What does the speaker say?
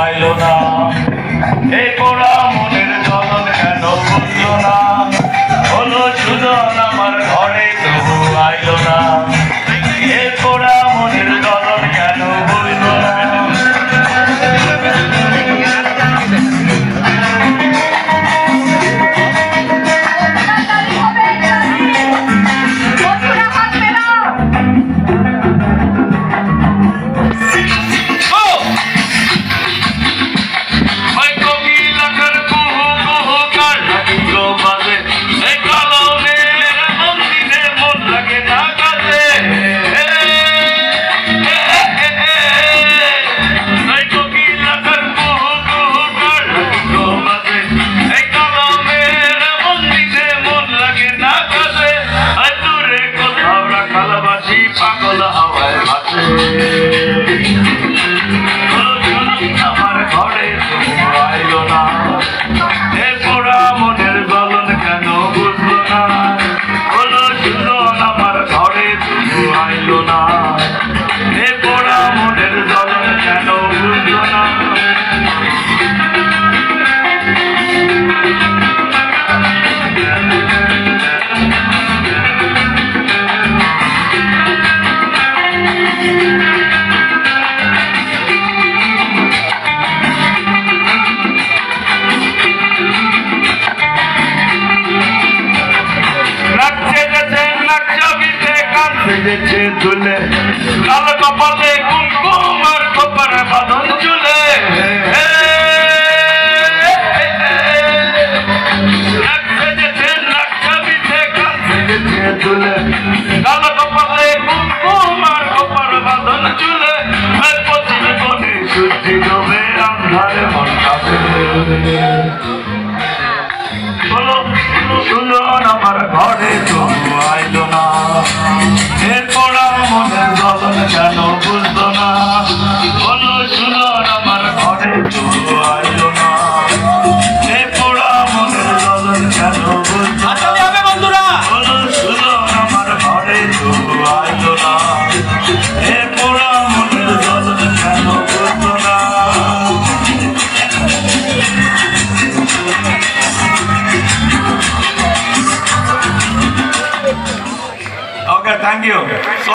আইলো না। পাগল হওয়ায় ভাসে আমার ঘরে আইল না। হে পোড়া মনের গলন কেন বুঝলো না। হলো সুন্দর আমার ঘরে তুমি আইল না। হে চলে। কাল কপালে কুমকুম আর কপালে বাদন চলে। চুলে। কাল চলন কেন বুঝতো না? বলো শুনো আমার ঘরে কেউ আসলো না। এ পোড়া মনের চলন কেন বুঝতো বন্ধুরা। বলো শুনো আমার ঘরে কেউ আসলো না। এ thank you.